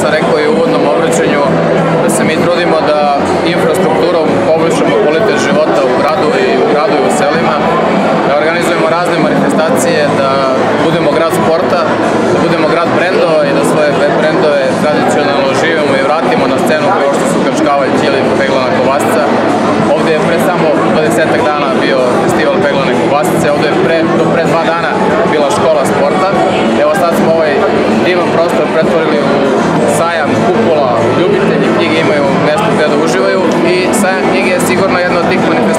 sam rekao i u uvodnom obraćanju da se mi trudimo da infrastrukturom poboljšamo kvalitet života u gradu i u gradu i u selima, da organizujemo razne manifestacije, da budemo grad sporta, da budemo grad brendova i da svoje brendove tradicionalno živimo i vratimo na scenu kao što su Krčkavalj, Ćili Peglana Kovasca. Ovde je pre samo 20 dana bio festival Peglane Kovasce, ovde je pre, do pre dva dana bila škola sporta. Evo sad smo ovaj divan prostor pretvorili u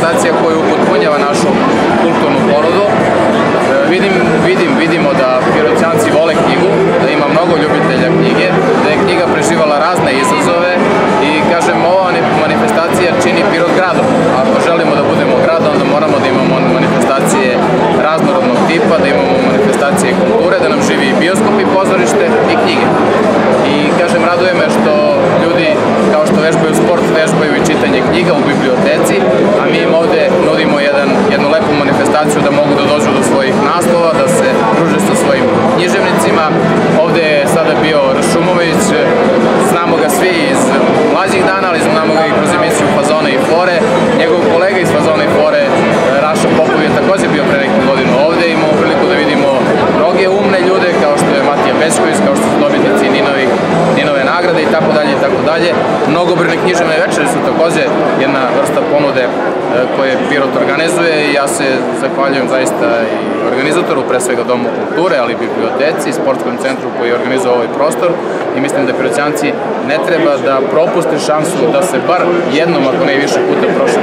manifestacija koju upotpunjava našu kulturnu ponudu. E, vidim, vidim, vidimo da piroćanci vole knjigu, da ima mnogo ljubitelja knjige, da je knjiga preživala razne izazove i kažem, ova manifestacija čini Pirot gradom. Ako želimo da budemo grad, onda moramo da imamo manifestacije raznorodnog tipa, da imamo manifestacije kulture, da nam živi i bioskop i pozorište i knjige. I kažem, raduje me što ljudi kao što vežbaju sport, vežbaju i čitanje knjiga u biblioteci, znamo ga i kroz emisiju Fazone i Fore. Njegov kolega iz Fazone i Fore, Raša Popov, je takođe bio pre nekim godinu ovde. Imamo priliku da vidimo mnoge umne ljude, kao što je Matija Bečković, kao što su dobitnici Ninovih, Ninove nagrade i tako dalje i tako dalje. Mnogobrne književne večere su takođe jedna vrsta ponude e, koje Pirot organizuje i ja se zahvaljujem zaista i organizatoru, pre svega Domu kulture, ali i biblioteci, sportskom centru koji organizuje ovaj prostor. I mislim da Pirotćanci ne treba da propuste šansu da se bar jednom, ako ne više puta prošetaju